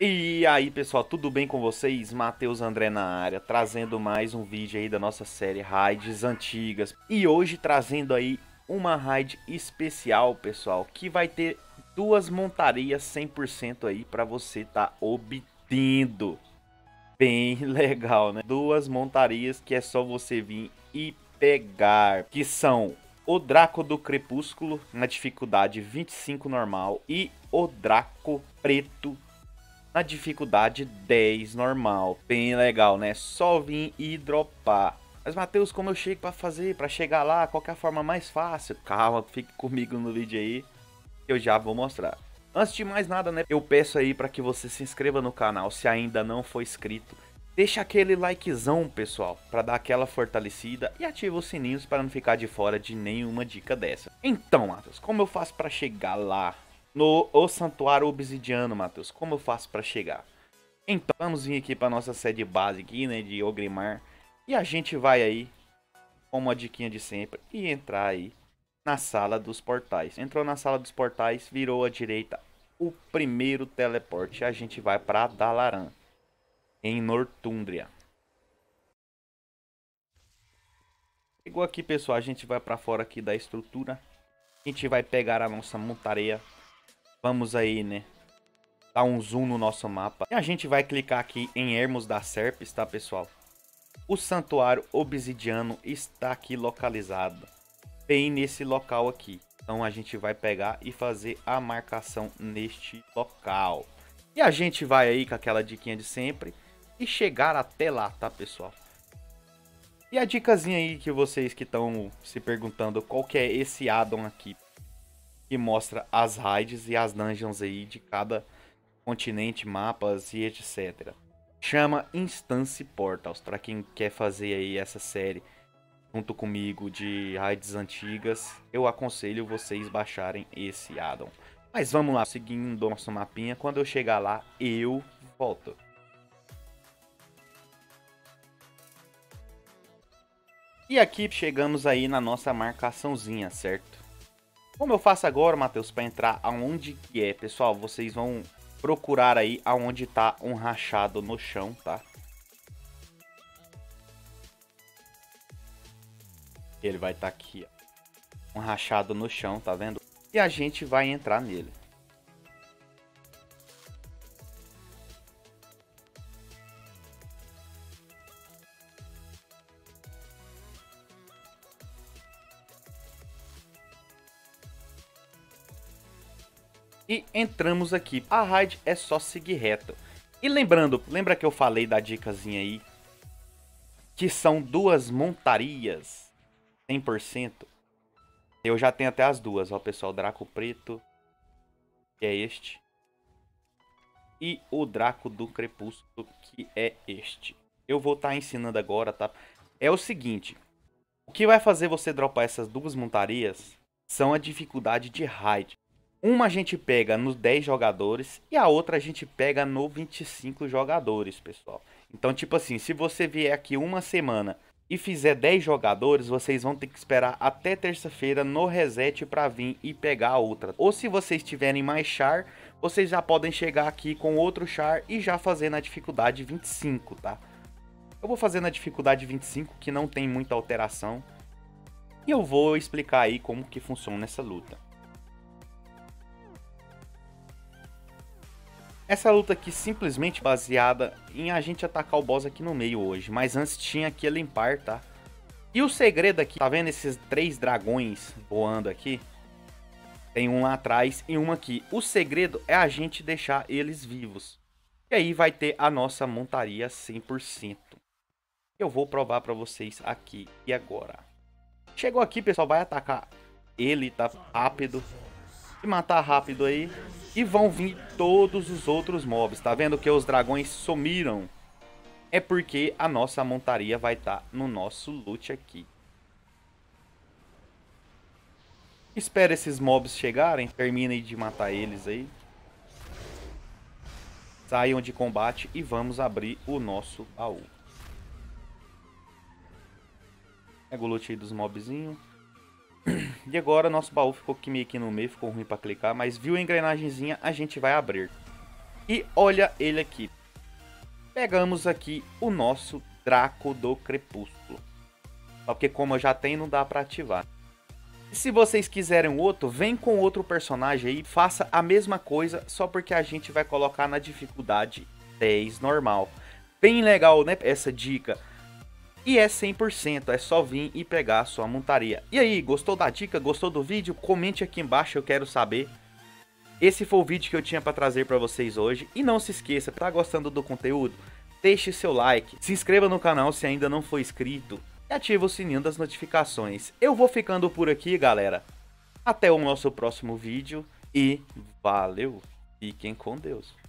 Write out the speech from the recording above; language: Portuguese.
E aí pessoal, tudo bem com vocês? Matheus André na área, trazendo mais um vídeo aí da nossa série Raids Antigas. E hoje trazendo aí uma raid especial pessoal, que vai ter duas montarias 100% aí para você tá obtendo. Bem legal, né? Duas montarias que é só você vir e pegar, que são o Draco do Crepúsculo na dificuldade 25 normal e o Draco Preto na dificuldade 10 normal. Bem legal, né? Só vir e dropar. Mas Matheus, como eu chego para fazer, para chegar lá, qual é a forma mais fácil? Calma, fique comigo no vídeo aí, eu já vou mostrar. Antes de mais nada, né, eu peço aí para que você se inscreva no canal se ainda não for inscrito. Deixa aquele likezão, pessoal, para dar aquela fortalecida e ativa os sininhos para não ficar de fora de nenhuma dica dessa. Então, Matheus, como eu faço para chegar lá no o Santuário Obsidiano, Matheus? Como eu faço para chegar? Então, vamos vir aqui para nossa sede base aqui, né, de Ogrimar. E a gente vai aí, com uma diquinha de sempre, e entrar aí na sala dos portais. Entrou na sala dos portais, virou à direita o primeiro teleporte. A gente vai para Dalaran, em Nortúndria. Chegou aqui, pessoal, a gente vai para fora aqui da estrutura. A gente vai pegar a nossa montaria. Vamos aí, né? Dar um zoom no nosso mapa. E a gente vai clicar aqui em Ermos da Serpes, tá, pessoal? O santuário obsidiano está aqui localizado. Bem nesse local aqui. Então a gente vai pegar e fazer a marcação neste local. E a gente vai aí com aquela diquinha de sempre e chegar até lá, tá pessoal? E a dicasinha aí que vocês que estão se perguntando qual que é esse addon aqui. Que mostra as raids e as dungeons aí de cada continente, mapas e etc chama Instance Portals, para quem quer fazer aí essa série junto comigo de raids antigas, eu aconselho vocês baixarem esse addon. Mas vamos lá, seguindo nosso mapinha, quando eu chegar lá, eu volto. E aqui chegamos aí na nossa marcaçãozinha, certo? Como eu faço agora, Matheus, para entrar aonde que é? Pessoal, vocês vão procurar aí aonde tá um rachado no chão, tá? Ele vai estar tá aqui, ó. Um rachado no chão, tá vendo? E a gente vai entrar nele. E entramos aqui. A raid é só seguir reto. E lembrando, lembra que eu falei da dicasinha aí? Que são duas montarias 100%. Eu já tenho até as duas, ó pessoal. Draco Preto, que é este. E o Draco do Crepúsculo, que é este. Eu vou estar tá ensinando agora, tá? É o seguinte. O que vai fazer você dropar essas duas montarias são a dificuldade de raid. Uma a gente pega nos 10 jogadores e a outra a gente pega no 25 jogadores, pessoal. Então, tipo assim, se você vier aqui uma semana e fizer 10 jogadores, vocês vão ter que esperar até terça-feira no reset para vir e pegar a outra. Ou se vocês tiverem mais char, vocês já podem chegar aqui com outro char e já fazer na dificuldade 25, tá? Eu vou fazer na dificuldade 25, que não tem muita alteração. E eu vou explicar aí como que funciona essa luta. Essa luta aqui simplesmente baseada em a gente atacar o boss aqui no meio hoje. Mas antes tinha que limpar, tá? E o segredo aqui, tá vendo esses três dragões voando aqui? Tem um lá atrás e um aqui. O segredo é a gente deixar eles vivos. E aí vai ter a nossa montaria 100%. Eu vou provar pra vocês aqui e agora. Chegou aqui, pessoal, vai atacar ele, tá rápido. E matar rápido aí. E vão vir todos os outros mobs. Tá vendo que os dragões sumiram? É porque a nossa montaria vai estar tá no nosso loot aqui. Espera esses mobs chegarem. Terminem de matar eles aí. Saiam de combate e vamos abrir o nosso baú. Pega o loot aí dos mobzinhos. E agora nosso baú ficou aqui meio que no meio, ficou ruim para clicar, mas viu a engrenagemzinha, a gente vai abrir. E olha ele aqui. Pegamos aqui o nosso Draco do Crepúsculo. Só que como eu já tenho, não dá pra ativar. E se vocês quiserem outro, vem com outro personagem aí, faça a mesma coisa, só porque a gente vai colocar na dificuldade 10 normal. Bem legal, né, essa dica. E é 100%, é só vir e pegar a sua montaria. E aí, gostou da dica? Gostou do vídeo? Comente aqui embaixo, eu quero saber. Esse foi o vídeo que eu tinha para trazer para vocês hoje. E não se esqueça, tá gostando do conteúdo? Deixe seu like, se inscreva no canal se ainda não for inscrito e ative o sininho das notificações. Eu vou ficando por aqui, galera. Até o nosso próximo vídeo e valeu! Fiquem com Deus.